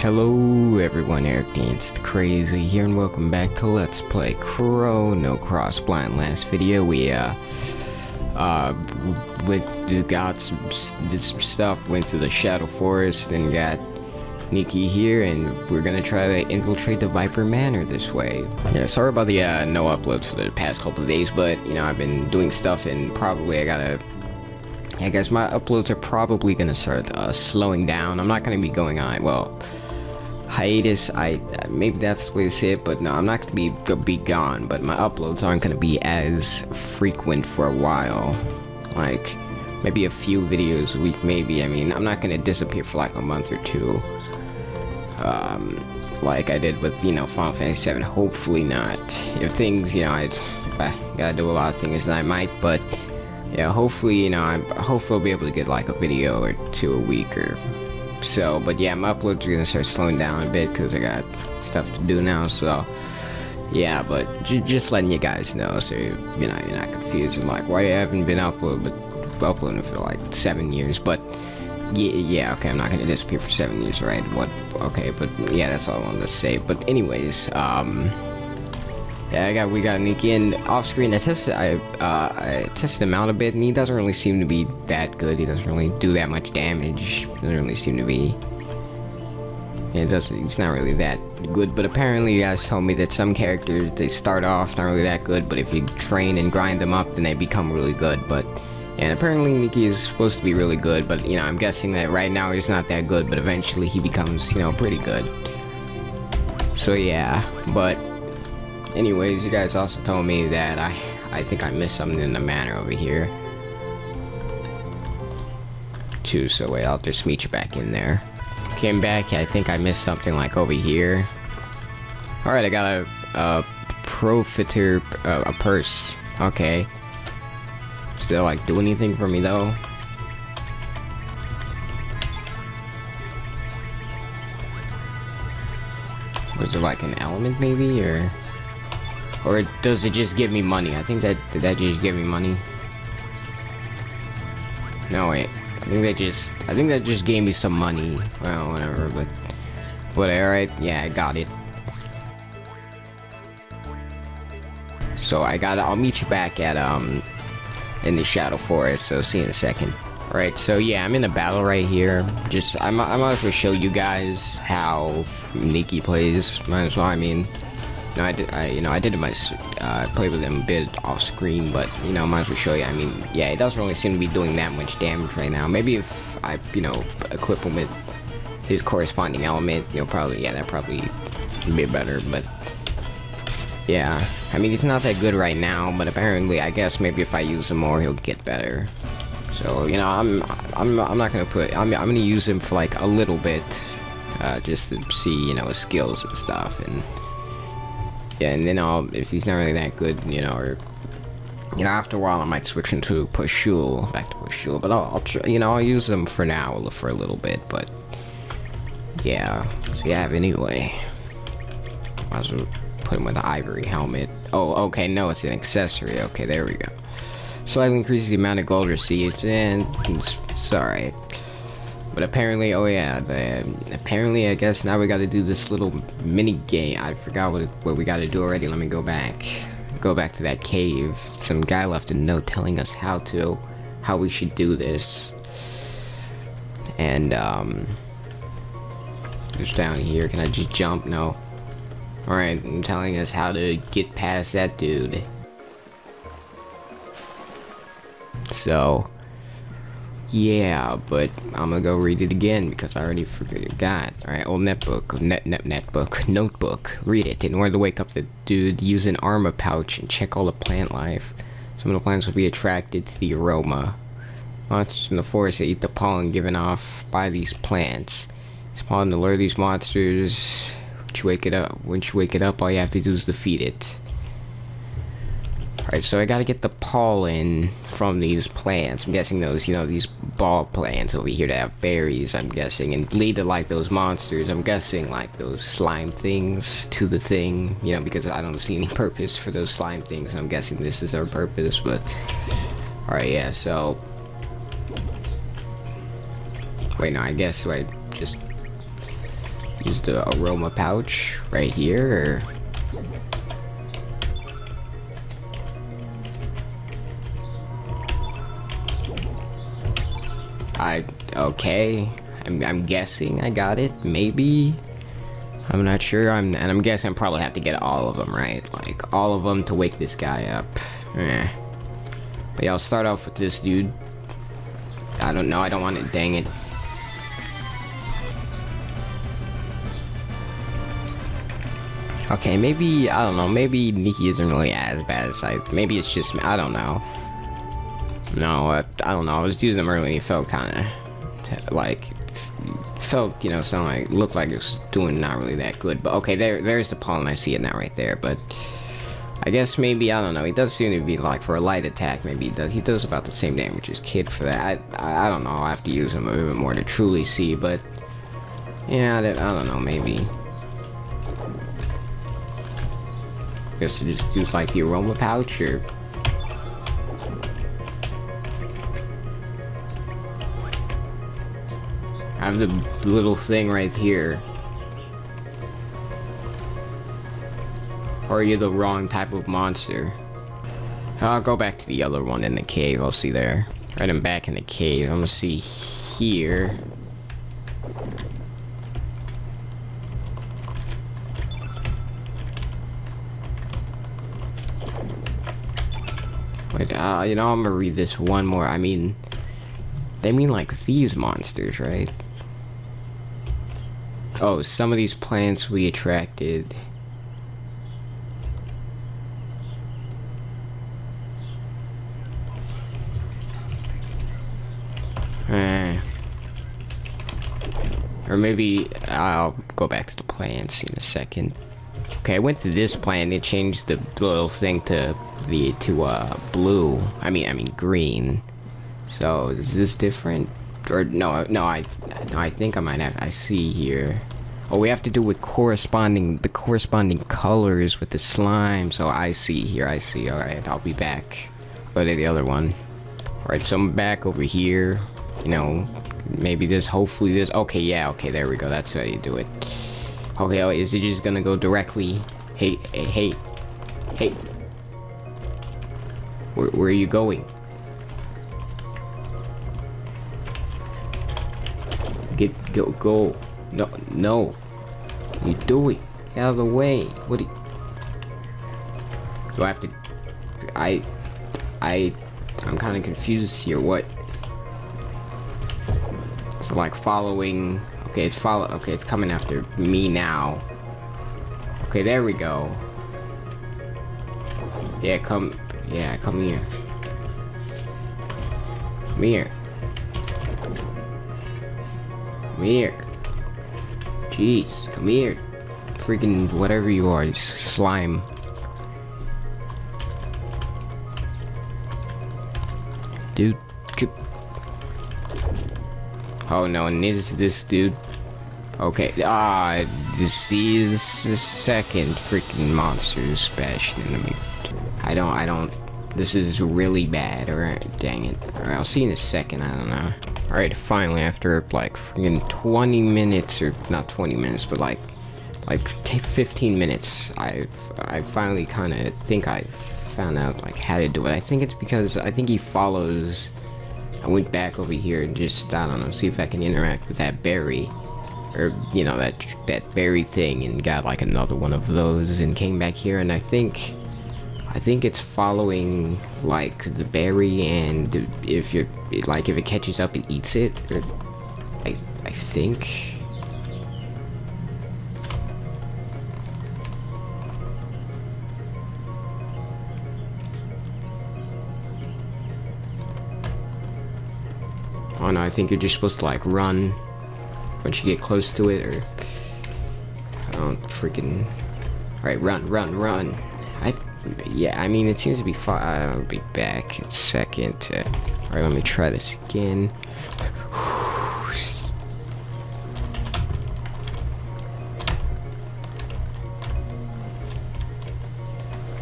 Hello everyone, Erick Danced Crazy here and welcome back to Let's Play Chrono Cross Blind. Last video we uh uh with got some, did some stuff, went to the Shadow Forest and got Nikki here and we're gonna try to infiltrate the Viper Manor this way. Yeah, sorry about the uh, no uploads for the past couple of days, but you know I've been doing stuff and probably I gotta I guess my uploads are probably gonna start uh, slowing down. I'm not gonna be going on well hiatus. I maybe that's the way to say it, but no, I'm not gonna be be gone. But my uploads aren't gonna be as frequent for a while. Like maybe a few videos a week, maybe. I mean, I'm not gonna disappear for like a month or two. Um, like I did with you know Final Fantasy VII. Hopefully not. If things, you know, I, gotta do a lot of things, and I might, but yeah, hopefully, you know, I hopefully I'll be able to get like a video or two a week or so. But yeah, my uploads are gonna start slowing down a bit because I got stuff to do now. So yeah, but just letting you guys know so you, you know you're not confused and like why you haven't been uploading, but uploading for like seven years. But yeah, yeah, okay, I'm not gonna disappear for seven years, right? What? Okay, but yeah, that's all I wanted to say. But anyways, um. Yeah, I got we got Nikki and off screen. I tested I uh, I tested him out a bit, and he doesn't really seem to be that good. He doesn't really do that much damage. Doesn't really seem to be. Yeah, it doesn't. It's not really that good. But apparently, you guys told me that some characters they start off not really that good, but if you train and grind them up, then they become really good. But and apparently Nikki is supposed to be really good, but you know I'm guessing that right now he's not that good, but eventually he becomes you know pretty good. So yeah, but anyways, you guys also told me that I, I think I missed something in the manor over here. Too, so wait, I'll just meet you back in there. Came back, I think I missed something like over here. Alright, I got a, a profiter, uh, a purse. Okay. Still, like, do anything for me, though? Was it like an element, maybe, or... Or does it just give me money? I think that, did that just give me money? No, wait. I think that just, I think that just gave me some money. Well, whatever, but, but alright, yeah, I got it. So I got, I'll meet you back at, um, in the Shadow Forest, so see you in a second. Alright, so yeah, I'm in a battle right here. Just, I'm, I might as well show you guys how Nikki plays. Might as well, I mean, no, I did, I, you know, I did my, uh, play with him a bit off screen, but, you know, I might as well show you. I mean, yeah, it doesn't really seem to be doing that much damage right now. Maybe if I, you know, equip him with his corresponding element, you know, probably, yeah, that probably be better, but, yeah. I mean, he's not that good right now, but apparently, I guess maybe if I use him more, he'll get better. So, you know, I'm, I'm, I'm not gonna put, I'm, I'm gonna use him for, like, a little bit, uh, just to see, you know, his skills and stuff, and, yeah, and then I'll, if he's not really that good, you know, or, you know, after a while I might switch into Poshul, back to Poshul, but I'll, I'll you know, I'll use him for now, for a little bit, but, yeah, so yeah, anyway, might as well put him with an ivory helmet. Oh, okay, no, it's an accessory, okay, there we go. Slightly increases the amount of gold received, and alright. But apparently, oh yeah, the, apparently I guess now we got to do this little mini game. I forgot what, what we got to do already. Let me go back. Go back to that cave. Some guy left a note telling us how to, how we should do this. And, um, just down here. Can I just jump? No. Alright, I'm telling us how to get past that dude. So, yeah, but I'm gonna go read it again because I already forgot. Alright, old netbook, net, net, netbook, notebook. Read it. In order to wake up the dude, use an aroma pouch and check all the plant life. Some of the plants will be attracted to the aroma. Monsters in the forest that eat the pollen given off by these plants. This pollen to lure these monsters. Once you wake it up, once you wake it up, all you have to do is defeat it. Alright, so I gotta get the pollen from these plants. I'm guessing those, you know, these ball plants over here that have berries, I'm guessing, and lead to like those monsters. I'm guessing like those slime things to the thing, you know, because I don't see any purpose for those slime things. I'm guessing this is their purpose, but alright, yeah, so wait, no, I guess, wait, just use the aroma pouch right here, or... I, okay, I'm, I'm guessing I got it, maybe? I'm not sure, I'm, and I'm guessing I probably have to get all of them, right? Like, all of them to wake this guy up. Eh. But yeah, I'll start off with this dude. I don't know, I don't want it, dang it. Okay, maybe, I don't know, maybe Nikki isn't really as bad as I, maybe it's just, I don't know. No, I, I don't know, I was using them earlier it felt kind of, like, felt, you know, sound like, looked like it was doing not really that good. But okay, there, there's the pollen, I see it now right there, but... I guess maybe, I don't know, he does seem to be like, for a light attack, maybe he does, he does about the same damage as Kid for that. I, I don't know, i have to use him a bit more to truly see, but... Yeah, I, I don't know, maybe... I guess just use like the aroma pouch, or... I have the little thing right here. Or are you the wrong type of monster? I'll go back to the other one in the cave, I'll see there. Right, I'm back in the cave, I'm gonna see here. Wait, uh, you know, I'm gonna read this one more, I mean... They mean like these monsters, right? Oh, some of these plants we attracted Eh. Or maybe I'll go back to the plants in a second. Okay, I went to this plant. It changed the little thing to the to uh blue. I mean, I mean green. So is this different? Or no, no, I, no, I think I might have. I see here. Oh, we have to do with corresponding the corresponding colors with the slime. So I see here. I see. All right, I'll be back. To the other one. All right, so I'm back over here. You know, maybe this, hopefully this. Okay, yeah, okay, there we go. That's how you do it. Okay, oh, is it just gonna go directly? Hey, hey, hey, hey. Where, where are you going? Go, go. No, no. You doing? Get out of the way. What do you... Do I have to... I... I... I'm kind of confused here. What? It's like following... Okay, it's follow... Okay, it's coming after me now. Okay, there we go. Yeah, come... Yeah, come here. Come here. Come here. Jeez, come here. Freaking whatever you are, slime. Dude, Oh no, and is this dude? Okay, ah, this is the second freaking monsters bashing into me. I don't, I don't, this is really bad, alright, dang it. I'll see in a second, I don't know. Alright, finally, after like freaking 20 minutes, or not 20 minutes, but like, like 15 minutes, I've, I finally kind of think I found out like how to do it. I think it's because, I think he follows I went back over here and just, I don't know, see if I can interact with that berry. Or, you know, that, that berry thing and got like another one of those and came back here and I think, I think it's following like the berry and if you're, like if it catches up, it eats it. I, I think. Oh no, I think you're just supposed to like run once you get close to it or I don't freaking Alright, run, run, run. I yeah, I mean it seems to be far I'll be back in a second. Uh, Alright, let me try this again.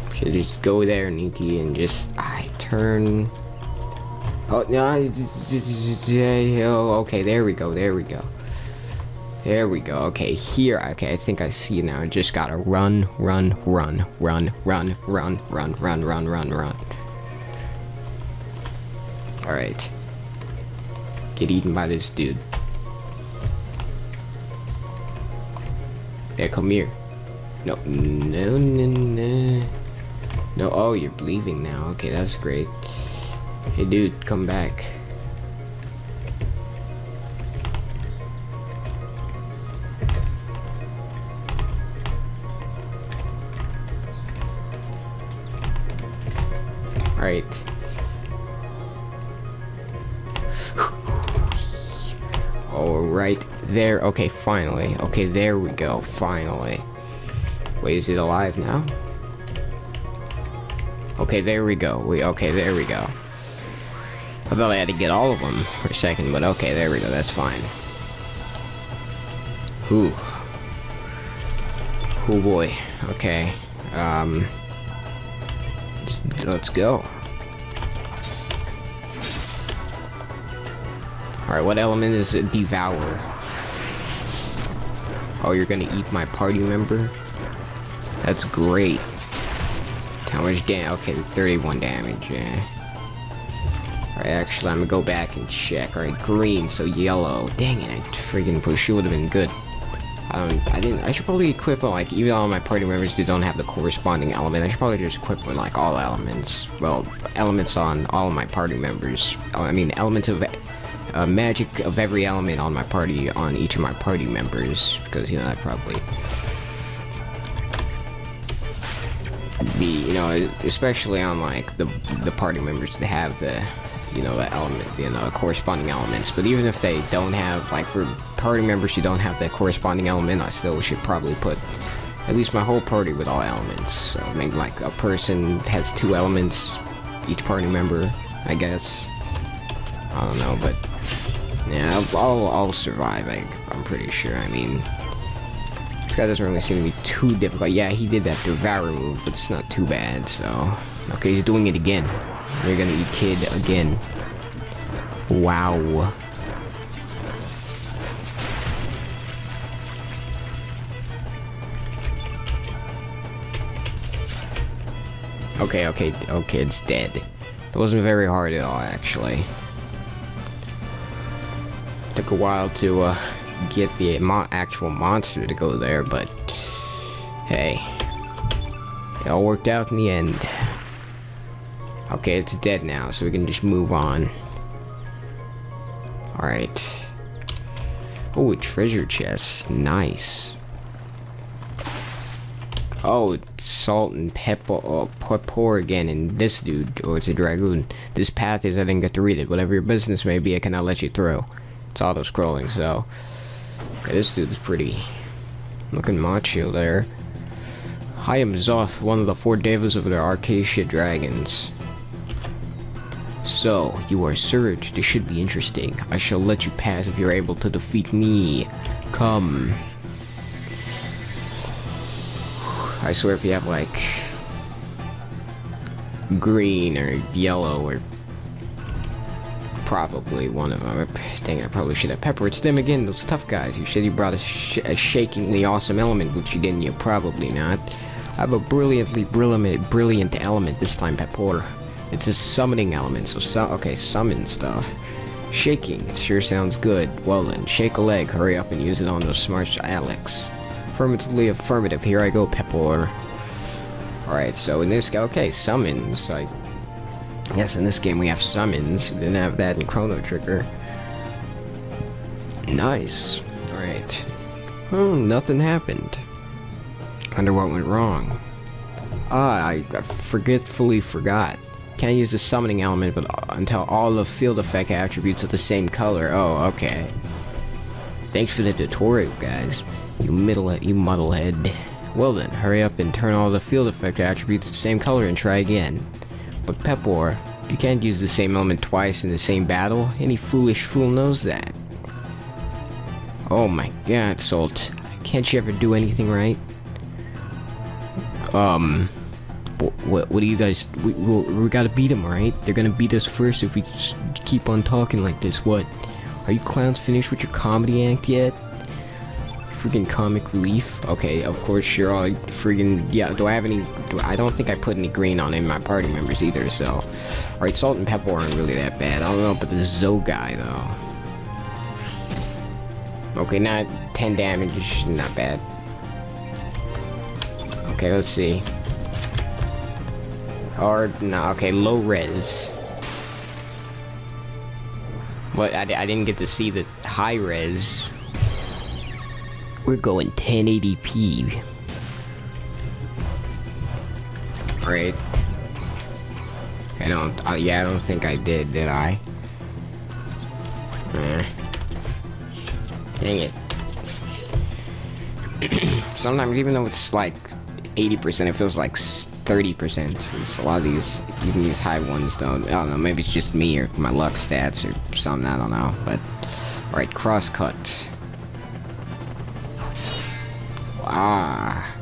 Okay, just go there, Nikki, and just I turn Oh, no, oh, okay, there we go, there we go. There we go. Okay, here. Okay, I think I see now. I just gotta run, run, run, run, run, run, run, run, run, run, run. Alright. Get eaten by this dude. Yeah, come here. No, no, no, no. No, oh, you're leaving now. Okay, that's great. Hey, dude, come back. Alright. Right there. Okay, finally. Okay, there we go. Finally. Wait, is it alive now? Okay, there we go. We okay, there we go. I thought I had to get all of them for a second, but okay, there we go. That's fine. Whew. Oh boy. Okay. Um. Let's, let's go. Alright, what element is it? Devour. Oh, you're gonna eat my party member? That's great. How much damage? Okay, 31 damage, yeah. Alright, actually, I'm gonna go back and check. Alright, green, so yellow. Dang it, I freaking push. She would have been good. Um, I didn't. I should probably equip like even all my party members who don't have the corresponding element. I should probably just equip with like all elements. Well, elements on all of my party members. I mean, elements of uh, magic of every element on my party on each of my party members because you know that probably be you know especially on like the the party members that have the you know, the element, you know, corresponding elements. But even if they don't have, like, for party members who don't have the corresponding element, I still should probably put at least my whole party with all elements. So maybe, like, a person has two elements, each party member, I guess. I don't know, but, yeah, I'll, I'll, survive, I, I'm pretty sure. I mean, this guy doesn't really seem to be too difficult. Yeah, he did that Devour move, but it's not too bad, so... Okay, he's doing it again. We're gonna eat kid again. Wow. Okay, okay, oh, okay, it's dead. It wasn't very hard at all, actually. Took a while to uh, get the mo actual monster to go there, but hey, it all worked out in the end. Okay, it's dead now, so we can just move on. Alright. Oh, a treasure chest. Nice. Oh, salt and pepper, oh, pepper again, and this dude, or oh, it's a dragoon. This path is, I didn't get to read it. Whatever your business may be, I cannot let you through. It's auto-scrolling, so... Okay, this dude's pretty looking macho there. I am Zoah, one of the four devas of the Acacia Dragons. So, you are Serge. This should be interesting. I shall let you pass if you're able to defeat me. Come. I swear if you have, like, green or yellow or probably one of them. Dang, I probably should have peppered It's them again. Those tough guys. You said you brought a, sh a shakingly awesome element, which you didn't. You probably not. I have a brilliantly brilliant, brilliant element this time, Pepper. It's a summoning element, so okay, summon stuff. Shaking, it sure sounds good. Well then, shake a leg, hurry up and use it on those smart Alex. Affirmatively affirmative, here I go, Pepper. Alright, so in this, okay, summons, I Yes, in this game we have summons. Didn't have that in Chrono Trigger. Nice. Alright. Oh, nothing happened. Wonder what went wrong. Ah, I, I forgetfully forgot. Can't use the summoning element but until all the field effect attributes are the same color. Oh, okay. Thanks for the tutorial, guys. You middle you muddlehead. Well then, hurry up and turn all the field effect attributes the same color and try again. But Pepper, you can't use the same element twice in the same battle. Any foolish fool knows that. Oh my god, Salt. Can't you ever do anything right? Um... What, what, do you guys... We, we, we gotta beat them, right? They're gonna beat us first if we keep on talking like this. What? Are you clowns finished with your comedy act yet? Freaking comic relief. Okay, of course, you're All freaking yeah. Do I have any? Do, I don't think I put any green on any of my party members either. So, all right, salt and pepper aren't really that bad. I don't know, but the Zoe guy though. Okay, not 10 damage, not bad. Okay, let's see. Or, no, okay, low res. What, I, I didn't get to see the high res. We're going 1080p. Right. I don't, uh, yeah, I don't think I did, did I? Eh. Dang it. Sometimes, even though it's like 80%, it feels like 30%. So a lot of these, even these high ones don't, I don't know, maybe it's just me or my luck stats or something, I don't know. But, alright, cross Ah.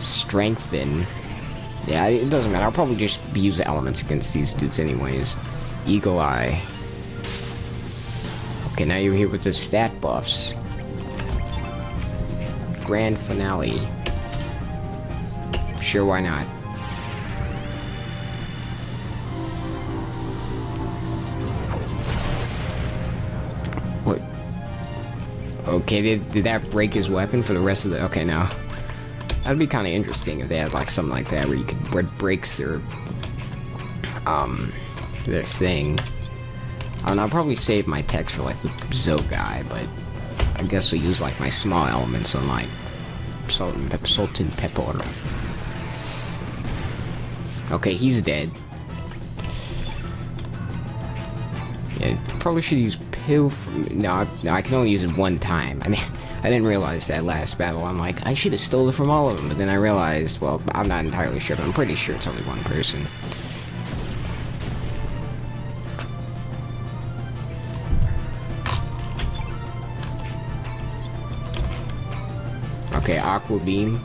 Strengthen. Yeah, it doesn't matter. I'll probably just use the elements against these dudes anyways. Eagle Eye. Okay, now you're here with the stat buffs. Grand finale. Sure, why not? Okay, did, did that break his weapon for the rest of the... Okay, now. That'd be kind of interesting if they had, like, something like that where you could... Where it breaks their... Um... Their thing. And I'll probably save my text for like the Zoe guy, but I guess we use like my small elements on like salt and pepper, salt and pepper. Okay, he's dead. Yeah, probably should use pill. No, no, I can only use it one time. I mean, I didn't realize that last battle. I'm like, I should have stole it from all of them, but then I realized, well, I'm not entirely sure, but I'm pretty sure it's only one person. Okay, Aqua Beam.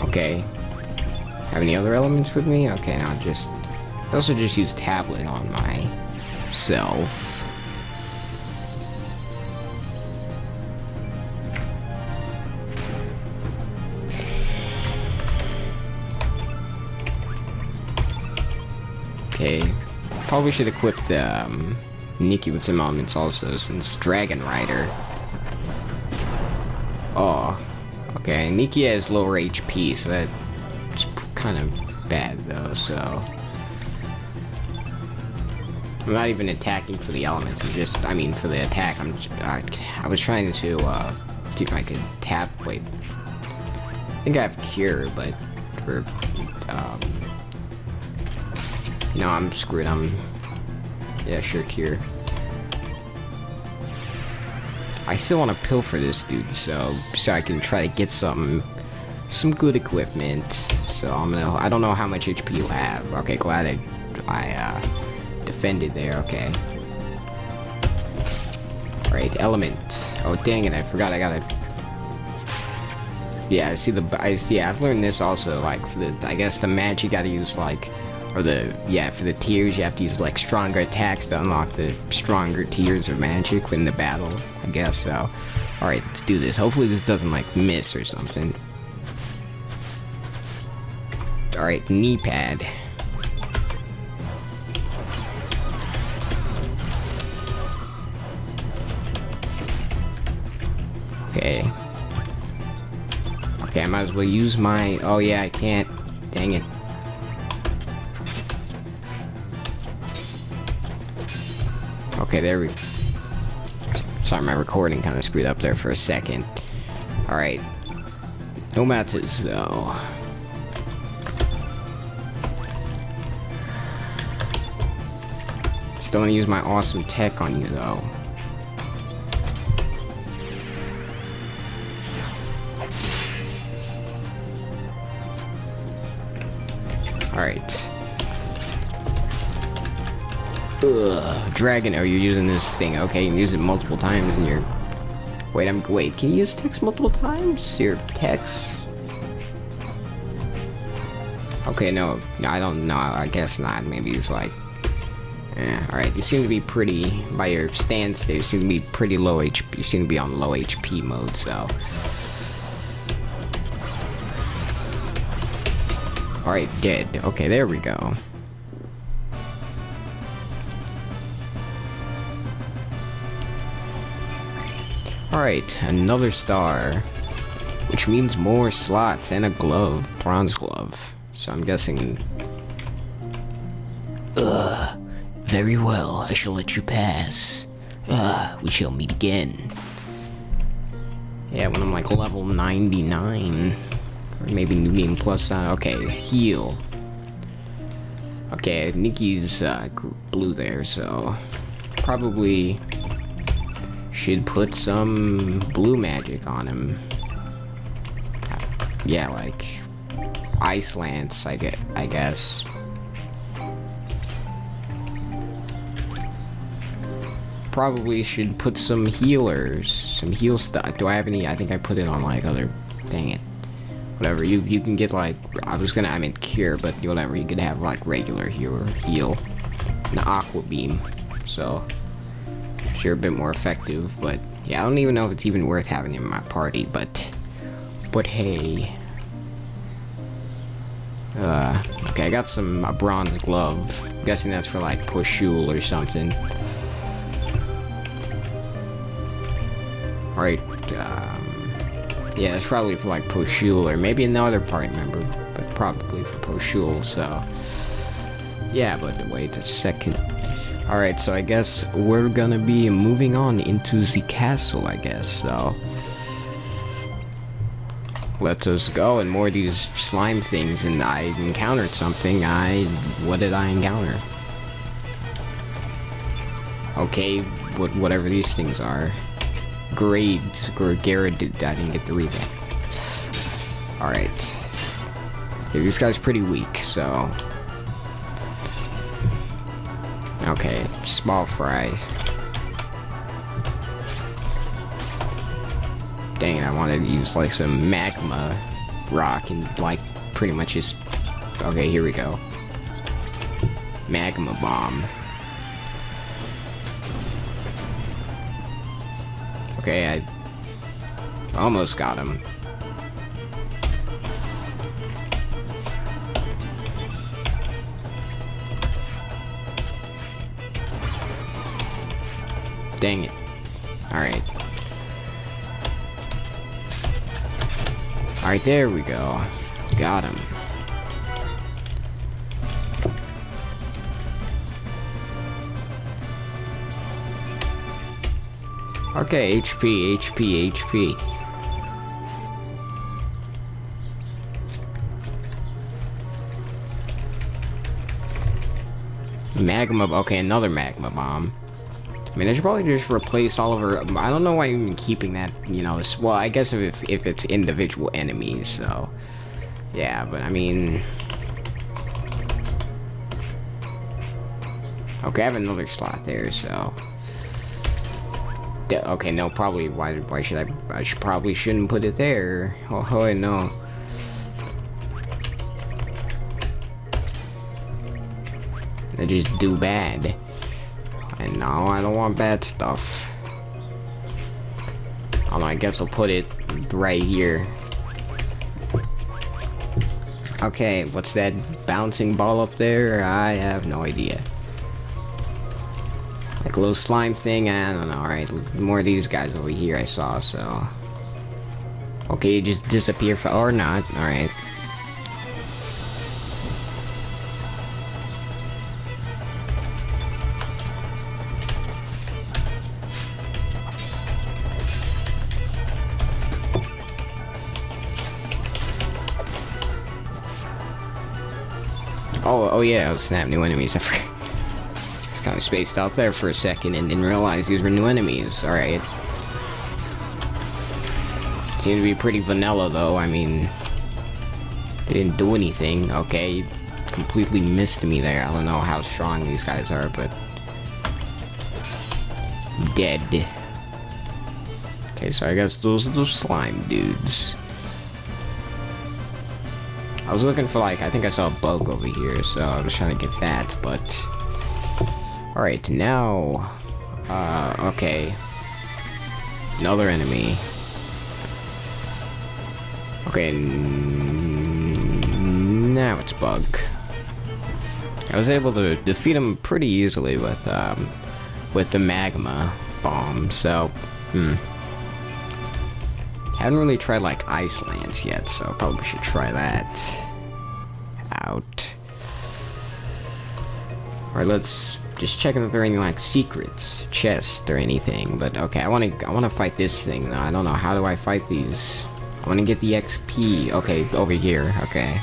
Okay. Have any other elements with me? Okay, now just... I also just use Tablet on myself. Okay, Probably should equip um, Nikki with some elements also, since Dragon Rider. Oh, okay. Nikki has lower HP, so that's kind of bad though. So I'm not even attacking for the elements. I'm just, I mean, for the attack. I'm. I, I was trying to uh, see if I could tap. Wait, I think I have cure, but for um, no, I'm screwed. I'm... Yeah, sure, cure. I still want to pilfer this dude, so so I can try to get some some good equipment. So I'm gonna. I don't know how much HP you have. Okay, glad I I uh, defended there. Okay. All right, element. Oh dang it! I forgot. I gotta. Yeah, I see the. I see. Yeah, I've learned this also. Like the. I guess the match you gotta use like or the yeah for the tiers you have to use like stronger attacks to unlock the stronger tiers of magic in the battle I guess so all right let's do this hopefully this doesn't like miss or something all right knee pad okay okay I might as well use my oh yeah I can't dang it Okay, there we... Sorry, my recording kind of screwed up there for a second. Alright. No matters, though. Still to use my awesome tech on you, though. Alright. Ugh, dragon. Oh, you're using this thing. Okay, you can use it multiple times and you're... Wait, I'm... Wait, can you use text multiple times? Your text? Okay. No, I don't know. I guess not. Maybe it's like... Yeah, alright, you seem to be pretty, by your stance there, you seem to be pretty low HP, you seem to be on low HP mode, so... Alright, dead. Okay, there we go. Alright, another star. Which means more slots and a glove, bronze glove. So I'm guessing... Very well, I shall let you pass. Ah, we shall meet again. Yeah, when I'm like level 99. Or maybe New Game Plus on. Okay, heal. Okay, Nikki's uh, blue there, so probably should put some blue magic on him. Yeah, like ice lance, I get, I guess. Probably should put some healers, some heal stuff. Do I have any? I think I put it on like other. Dang it. Whatever. You you can get like I was gonna I mean cure, but whatever. You could have like regular heal heal, the aqua beam. So sure a bit more effective, but yeah, I don't even know if it's even worth having in my party, but but hey. Uh, okay, I got some a bronze glove. I'm guessing that's for like Poshul or something. Alright, um, yeah, it's probably for like Poshul or maybe another party member, but probably for Poshul, so. Yeah, but wait a second. Alright, so I guess we're gonna be moving on into the castle, I guess, so... Let us go, and more of these slime things, and I encountered something, I... What did I encounter? Okay, what, whatever these things are. Grades, did, I didn't get the that. Alright. Yeah, this guy's pretty weak, so... Okay, small fry. Dang I wanted to use like some magma rock and like pretty much just... Okay, here we go. Magma bomb. Okay, I almost got him. Dang it. Alright. Alright, there we go. Got him. Okay, HP, HP, HP. Magma, okay, another magma bomb. I mean, I should probably just replace all of her. I don't know why I'm keeping that, you know, well, I guess if, if it's individual enemies, so. Yeah, but I mean. Okay, I have another slot there, so. Okay, no, probably, why, why should I, I should, probably shouldn't put it there. Oh, oh, no. I just do bad. And no, I don't want bad stuff. I I guess I'll put it right here. Okay, what's that bouncing ball up there? I have no idea. Like a little slime thing, I don't know, alright. More of these guys over here I saw, so... Okay, just disappear for- or not, alright. Oh, oh yeah, oh snap, new enemies. I forgot. Of spaced out there for a second and didn't realize these were new enemies. Alright. Seem to be pretty vanilla though, I mean... They didn't do anything, okay? Completely missed me there. I don't know how strong these guys are, but... Dead. Okay, so I guess those are those slime dudes. I was looking for like, I think I saw a bug over here, so I was trying to get that, but... Alright, now... Uh, okay. Another enemy. Okay, now it's Bug. I was able to defeat him pretty easily with, um, with the magma bomb, so, hmm. Haven't really tried, like, Ice Lance yet, so probably should try that out. Alright, let's just checking if there are any, like, secrets, chests, or anything, but okay, I wanna, I wanna fight this thing, though. I don't know, how do I fight these? I wanna get the XP. Okay, over here, okay.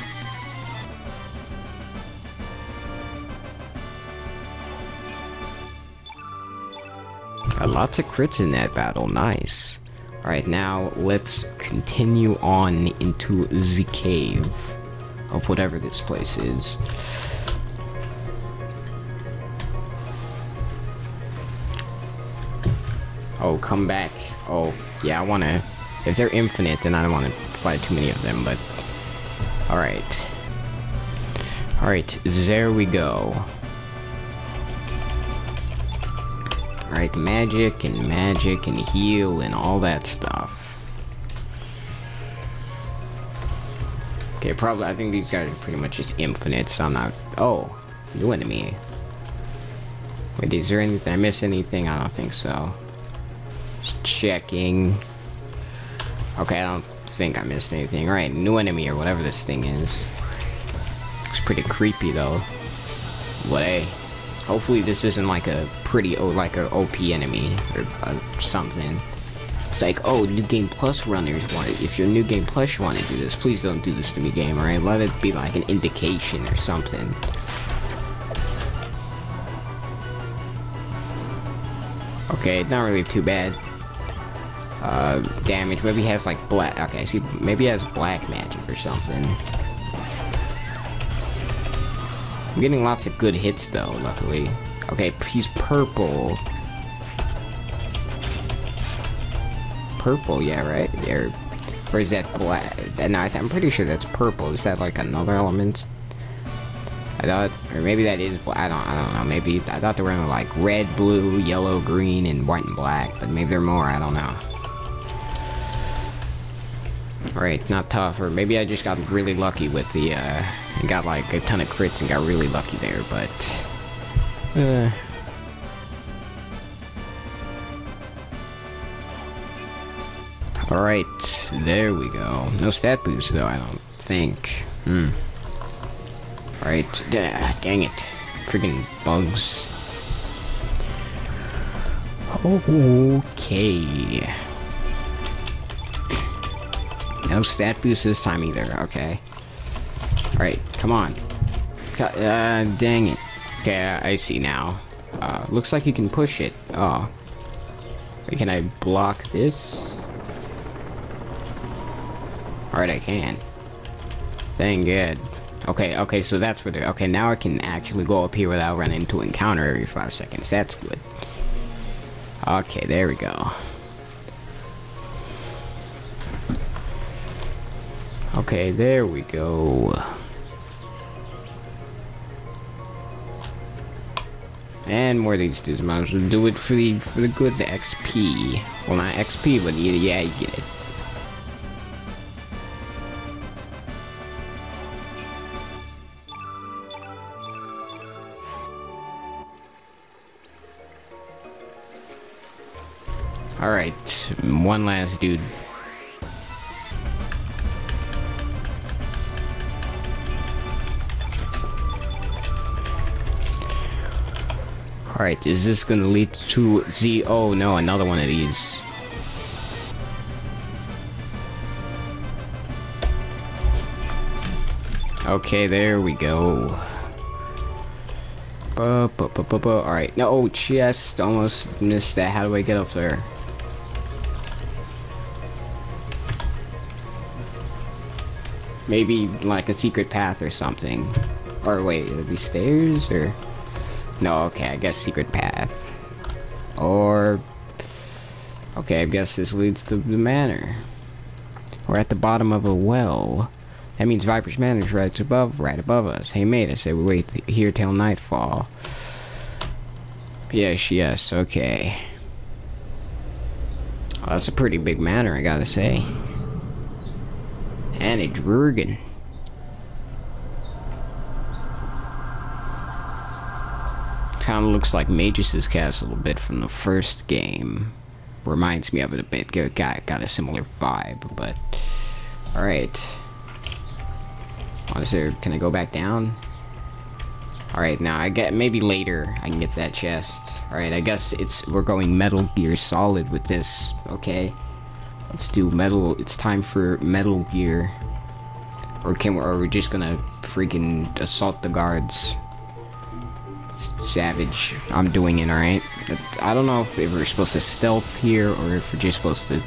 Got lots of crits in that battle, nice. Alright, now let's continue on into the cave of whatever this place is. Oh, come back. Oh, yeah, I wanna... If they're infinite, then I don't want to fight too many of them, but... Alright. Alright, there we go. Alright, magic and magic and heal and all that stuff. Okay, probably, I think these guys are pretty much just infinite, so I'm not... Oh, new enemy. Wait, is there anything? I miss anything? I don't think so. Just checking. Okay, I don't think I missed anything. Alright, new enemy or whatever this thing is. Looks pretty creepy though. What a... Hopefully this isn't like a pretty, like a OP enemy or uh, something. It's like, oh, New Game Plus runners want it. If you're New Game Plus, you want to do this. Please don't do this to me, game, alright? Let it be like an indication or something. Okay, not really too bad. Uh, damage. Maybe he has like black. Okay, see, maybe he has black magic or something. I'm getting lots of good hits though, luckily. Okay, he's purple. purple, yeah, right? Or, or is that black? No, I'm pretty sure that's purple. Is that like another element? I thought, or maybe that is black. I don't, I don't know. Maybe I thought they were like red, blue, yellow, green, and white and black, but maybe they're more. I don't know. Right, not tough, or maybe I just got really lucky with the, uh, got like a ton of crits and got really lucky there, but, uh, Alright, there we go. No stat boost though, I don't think. Hmm. Alright, dang it. Freaking bugs. Okay. No stat boost this time either, okay. Alright, come on. Uh, dang it. Okay, I see now. Uh, looks like you can push it. Oh. Wait, can I block this? Alright, I can. Thank God. Okay, okay, so that's where they okay, now I can actually go up here without running into encounter every five seconds. That's good. Okay, there we go. Okay, there we go. And more of these dudes, might as well do it for the for the good the XP. Well not XP, but yeah, yeah, you get it. Alright, one last dude. Alright, is this gonna lead to Z? Oh no, another one of these. Okay, there we go. Alright, no, oh, chest, almost missed that. How do I get up there? Maybe like a secret path or something. Or wait, are these stairs or? No, okay, I guess secret path. Or... Okay, I guess this leads to the manor. We're at the bottom of a well. That means Viper's Manor is right above, right above us. Hey mate, I say we wait here till nightfall. Yes, yes, okay. That's a pretty big manor, I gotta say. And a Dragoon. Kind of looks like Magus's castle a bit from the first game. Reminds me of it a bit. Got, got a similar vibe, but... Alright. Oh, is there... Can I go back down? Alright, now I get... Maybe later I can get that chest. Alright, I guess it's... We're going Metal Gear Solid with this. Okay. Let's do Metal... It's time for Metal Gear. Or can we... Are we just gonna freaking assault the guards? Savage. I'm doing it, alright? I don't know if we're supposed to stealth here or if we're just supposed to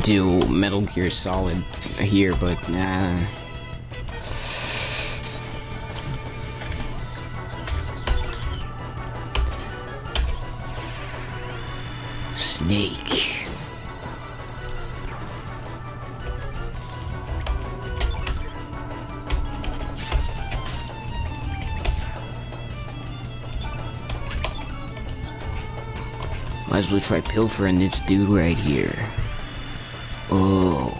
do Metal Gear Solid here, but nah. Snake. Might as well try pilfering this dude right here. Oh.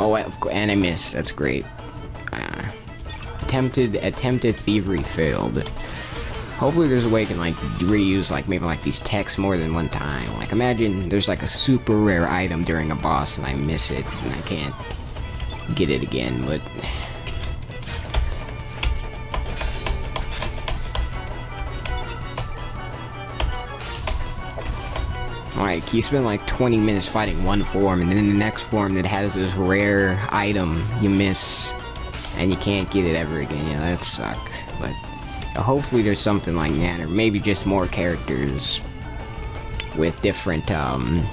Oh, and I missed. That's great. Uh, attempted, attempted thievery failed. Hopefully there's a way I can like reuse like maybe like these texts more than one time. Like imagine there's like a super rare item during a boss and I miss it and I can't get it again, but you spend like 20 minutes fighting one form, and then the next form that has this rare item you miss, and you can't get it ever again. Yeah, that suck. But uh, hopefully there's something like that, or maybe just more characters with different, um...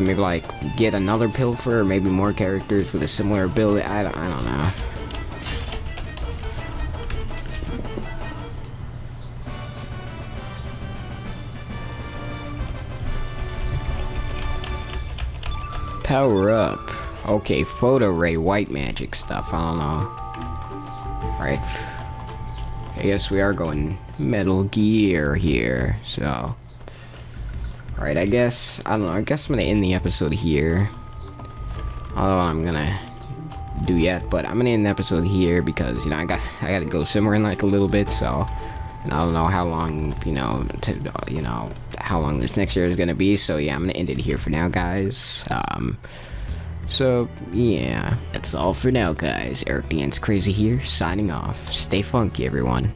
Maybe like get another pilfer, or maybe more characters with a similar ability. I don't, I don't know. Power up. Okay, Photon Ray white magic stuff. I don't know. Right. I guess we are going Metal Gear here, so. Alright, I guess, I don't know, I guess I'm gonna end the episode here. Although I'm gonna do yet, but I'm gonna end the episode here because, you know, I got, I gotta go somewhere in like a little bit, so. And I don't know how long, you know, to, you know, how long this next year is gonna be. So yeah, I'm gonna end it here for now, guys. Um, so yeah, that's all for now, guys. Erick Danced Crazy here, signing off. Stay funky, everyone.